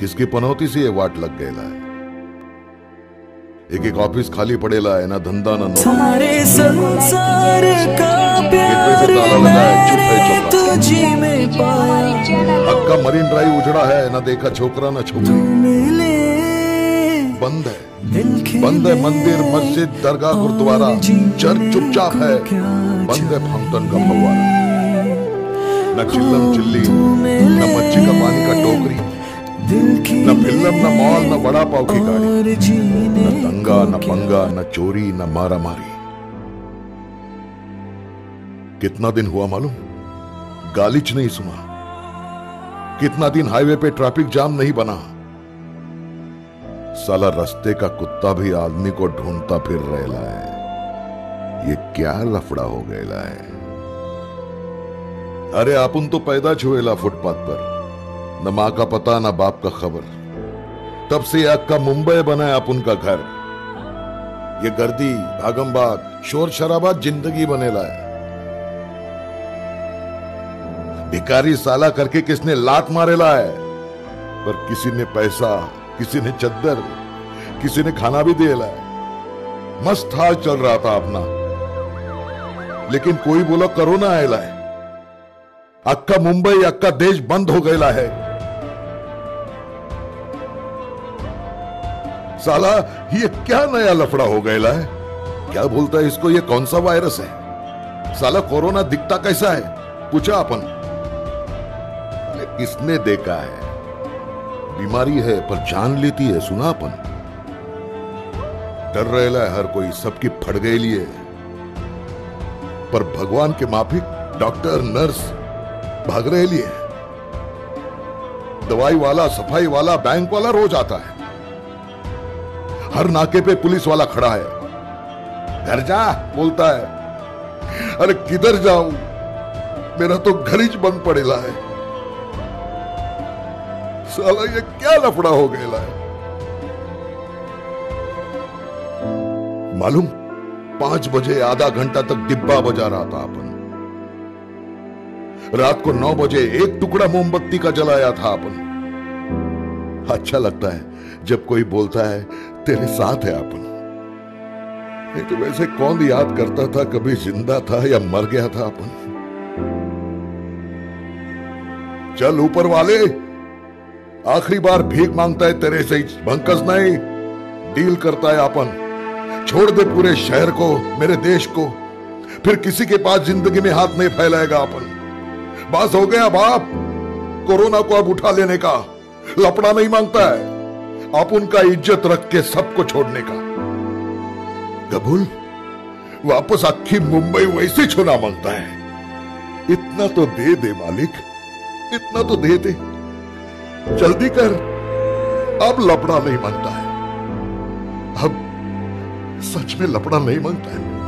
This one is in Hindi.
किसकी पनौती से ये वाट लग गएला है एक एक ऑफ़िस खाली पड़ेला है ना धंधा ना सारे संसार का प्यार है। तुझी में हक्का मरीन ड्राइव उजड़ा है ना देखा छोकरा ना छोकरी बंद है। बंद है मंदिर मस्जिद दरगाह गुरुद्वारा। चर्च चुपचाप है। बंद है फाउंटन का फव्वारा। न चिल्लम चिल्ली न मच्छी का पानी का टोकरी। न फ़िल्म न मॉल न वड़ा पाव की गाड़ी। न दंगा न पंगा न चोरी न मारा मारी कितना दिन हुआ मालूम? गालिच नहीं सुना। कितना दिन हाईवे पे ट्रैफ़िक जाम नहीं बना। साला रास्ते का कुत्ता भी आदमी को ढूंढता फिर रहेला है। ये क्या लफड़ा हो गया है। अरे अपन तो पैदा छुएला फुटपाथ पर। न माँ का पता, न बाप का खबर। तब से अक्का मुंबई बना है अपन का घर। ये गर्दी भागमभाग शोर शराबा ज़िंदगी बनेला है भिकारी साला करके किसने लात मारेला है पर किसी ने पैसा, किसी ने चद्दर, किसी ने खाना भी दिएला है मस्त हाल चल रहा था अपना। लेकिन कोई बोला, कोरोना आएला है अक्का मुंबई अक्का देश बंद हो गया है साला, ये क्या नया लफड़ा हो गया है? क्या बोलता है इसको? ये कौन सा वायरस है? साला, कोरोना दिखता कैसा है? पूछा अपन। किसने देखा है? बीमारी है, पर जान लेती है, सुना अपन। डर रहेला है हर कोई, सबकी फट गई लिए। पर भगवान के माफिक, डॉक्टर, नर्स भाग रहे लिए। दवाई वाला, सफ़ाई वाला, बैंक वाला रोज आता है। हर नाके पे पुलिस वाला खड़ा है। घर जा, बोलता है, अरे किधर जाऊँ? मेरा तो घर ही बंद पड़ेला है। साला ये क्या लफड़ा हो गया है? मालूम, पाँच बजे आधा घंटा तक डिब्बा बजा रहा था अपन। रात को नौ बजे एक टुकड़ा मोमबत्ती का जलाया था अपन। अच्छा लगता है जब कोई बोलता है तेरे साथ है अपन। नहीं तो वैसे कौन याद करता था, कभी ज़िंदा था या मर गया था अपन। चल ऊपर वाले, आखिरी बार भीख माँगता है तेरे से, भंकस नहीं। डील करता है अपन। छोड़ दे पूरे शहर को, मेरे देश को। फिर किसी के पास ज़िंदगी में हाथ नहीं फैलाएगा अपन। बस हो गया बाप, कोरोना को अब उठा लेने का। लपड़ा नहीं माँगता है। आप उनका इज़्ज़त रख के सबको छोड़ने का। कबूल? वापस आखी मुंबई वैसे छोना माँगता है। इतना तो दे दे मालिक, इतना तो दे दे। जल्दी कर, अब लपड़ा नहीं माँगता है। अब सच में लपड़ा नहीं माँगता है।